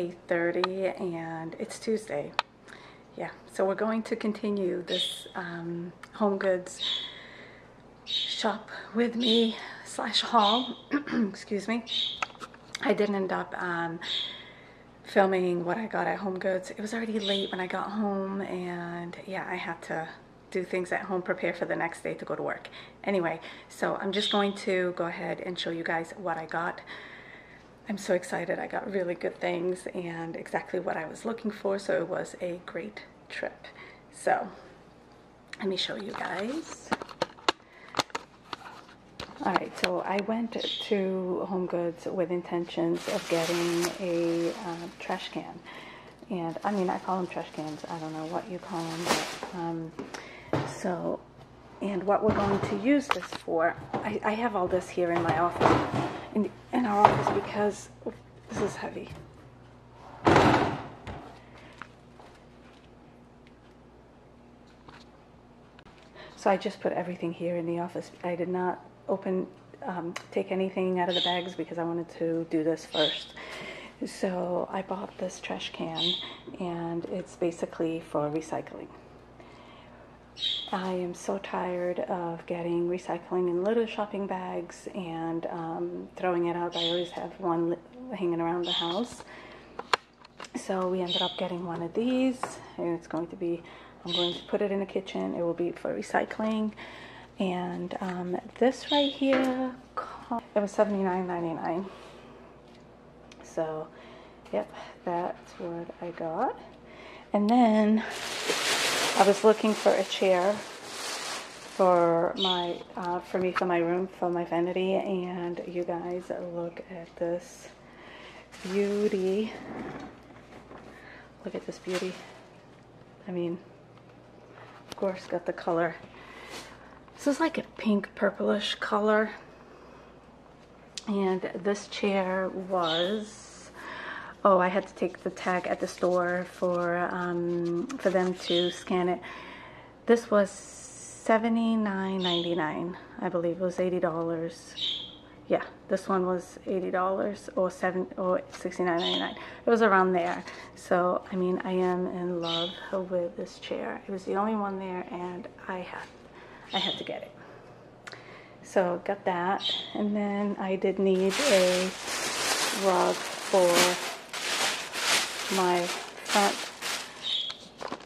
It is 8.30 and it's Tuesday. Yeah, so we're going to continue this um, Home Goods shop with me slash haul. Excuse me. I didn't end up um, filming what I got at Home Goods. It was already late when I got home and yeah, I had to do things at home, prepare for the next day to go to work. Anyway, so I'm just going to go ahead and show you guys what I got. I'm so excited. I got really good things and exactly what I was looking for. So it was a great trip. So let me show you guys. All right, so I went to Home Goods with intentions of getting a uh, trash can. And I mean, I call them trash cans. I don't know what you call them. But, um, so, and what we're going to use this for, I, I have all this here in my office in, in our office because this is heavy. So I just put everything here in the office. I did not open, um, take anything out of the bags because I wanted to do this first. So I bought this trash can and it's basically for recycling. I am so tired of getting recycling in little shopping bags and um, throwing it out. I always have one hanging around the house. So we ended up getting one of these and it's going to be, I'm going to put it in the kitchen. It will be for recycling. And um, this right here, it was $79.99. So, yep, that's what I got. And then I was looking for a chair for my uh, for me for my room for my vanity and you guys look at this beauty. Look at this beauty. I mean of course got the color. This is like a pink purplish color. And this chair was oh, I had to take the tag at the store for um, for them to scan it. This was $79.99, I believe. It was $80. Yeah, this one was $80 or seven or $69.99. It was around there. So, I mean, I am in love with this chair. It was the only one there and I had I had to get it. So, got that. And then I did need a rug for my front,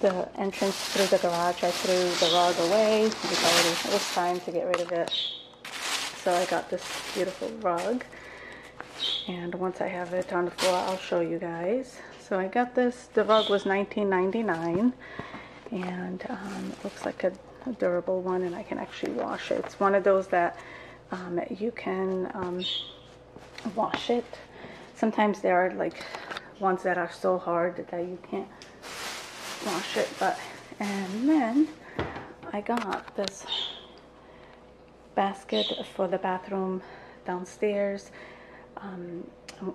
the entrance through the garage. I threw the rug away because it was time to get rid of it. So I got this beautiful rug. And once I have it on the floor, I'll show you guys. So I got this. The rug was $19.99. And um, it looks like a, a, durable one and I can actually wash it. It's one of those that um, you can um, wash it. Sometimes there are like ones that are so hard that you can't wash it. But and then I got this basket for the bathroom downstairs. Um,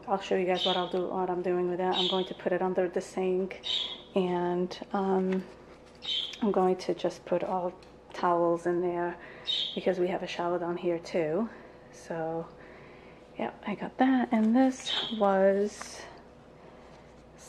I'll show you guys what I'll do, what I'm doing with it. I'm going to put it under the sink, and um, I'm going to just put all towels in there because we have a shower down here too. So, yeah, I got that, and this was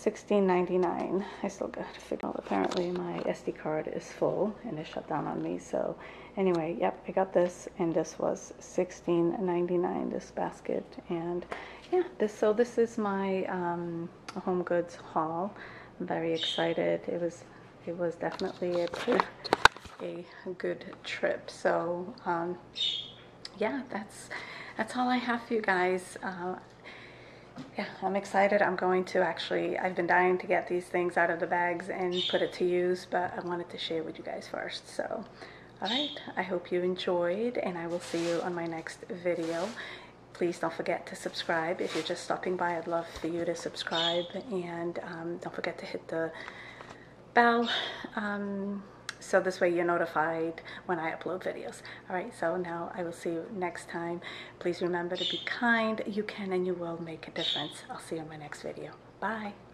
$16.99. I still got to figure out. Apparently my SD card is full and it shut down on me. So anyway, yep, I got this and this was $16.99, this basket. And yeah, this so this is my um, Home Goods haul. I'm very excited. It was it was definitely a, a good trip. So um, yeah, that's that's all I have for you guys. Uh, yeah, I'm excited. I'm going to actually, I've been dying to get these things out of the bags and put it to use, but I wanted to share with you guys first. So, all right, I hope you enjoyed and I will see you on my next video. Please don't forget to subscribe. If you're just stopping by, I'd love for you to subscribe and um, don't forget to hit the bell. Um, so this way you're notified when I upload videos. All right, so now I will see you next time. Please remember to be kind. You can and you will make a difference. I'll see you in my next video. Bye.